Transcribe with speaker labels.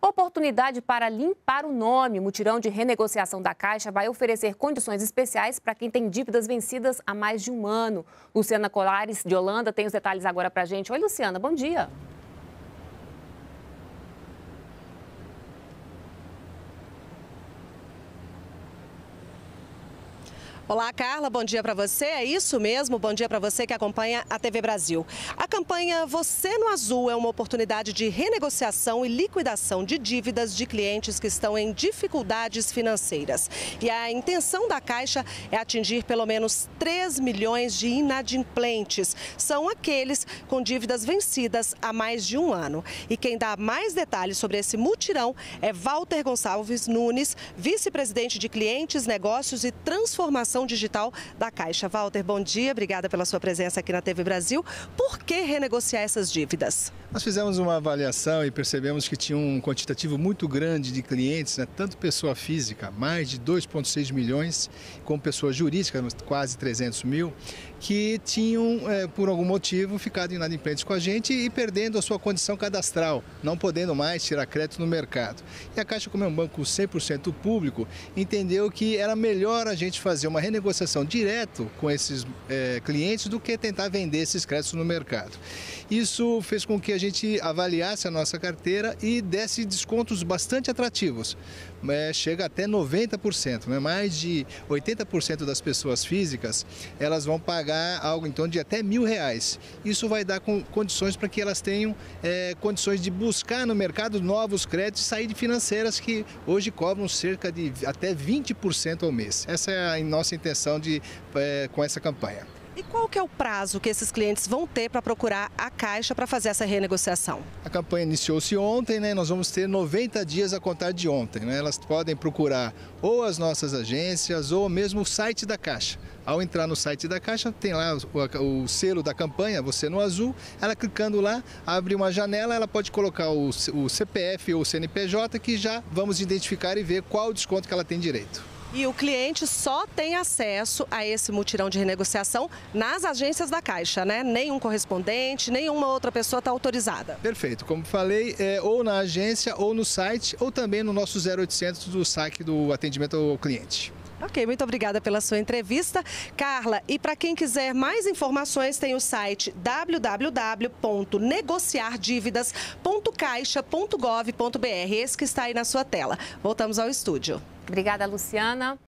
Speaker 1: Oportunidade para limpar o nome. O mutirão de renegociação da Caixa vai oferecer condições especiais para quem tem dívidas vencidas há mais de um ano. Luciana Colares, de Holanda, tem os detalhes agora para a gente. Oi, Luciana, bom dia.
Speaker 2: Olá, Carla, bom dia para você. É isso mesmo, bom dia para você que acompanha a TV Brasil. A campanha Você no Azul é uma oportunidade de renegociação e liquidação de dívidas de clientes que estão em dificuldades financeiras. E a intenção da Caixa é atingir pelo menos 3 milhões de inadimplentes. São aqueles com dívidas vencidas há mais de um ano. E quem dá mais detalhes sobre esse mutirão é Walter Gonçalves Nunes, vice-presidente de Clientes, Negócios e Transformação digital da Caixa. Walter, bom dia, obrigada pela sua presença aqui na TV Brasil. Por que renegociar essas dívidas?
Speaker 3: Nós fizemos uma avaliação e percebemos que tinha um quantitativo muito grande de clientes, né? tanto pessoa física, mais de 2,6 milhões, como pessoa jurídica, quase 300 mil, que tinham, é, por algum motivo, ficado inadimplentes com a gente e perdendo a sua condição cadastral, não podendo mais tirar crédito no mercado. E a Caixa, como é um banco 100% público, entendeu que era melhor a gente fazer uma renegociação direto com esses é, clientes do que tentar vender esses créditos no mercado. Isso fez com que a gente avaliasse a nossa carteira e desse descontos bastante atrativos. É, chega até 90%, né? mais de 80% das pessoas físicas elas vão pagar algo em torno de até mil reais. Isso vai dar condições para que elas tenham é, condições de buscar no mercado novos créditos e sair de financeiras que hoje cobram cerca de até 20% ao mês. Essa é a nossa intenção de, é, com essa campanha.
Speaker 2: E qual que é o prazo que esses clientes vão ter para procurar a Caixa para fazer essa renegociação?
Speaker 3: A campanha iniciou-se ontem, né? Nós vamos ter 90 dias a contar de ontem, né? Elas podem procurar ou as nossas agências ou mesmo o site da Caixa. Ao entrar no site da Caixa, tem lá o, o selo da campanha, você no azul. Ela clicando lá, abre uma janela, ela pode colocar o, o CPF ou o CNPJ que já vamos identificar e ver qual o desconto que ela tem direito.
Speaker 2: E o cliente só tem acesso a esse mutirão de renegociação nas agências da Caixa, né? Nenhum correspondente, nenhuma outra pessoa está autorizada.
Speaker 3: Perfeito. Como falei, é ou na agência, ou no site, ou também no nosso 0800 do saque do atendimento ao cliente.
Speaker 2: Ok, muito obrigada pela sua entrevista. Carla, e para quem quiser mais informações, tem o site www.negociardívidas.caixa.gov.br, esse que está aí na sua tela. Voltamos ao estúdio.
Speaker 1: Obrigada, Luciana.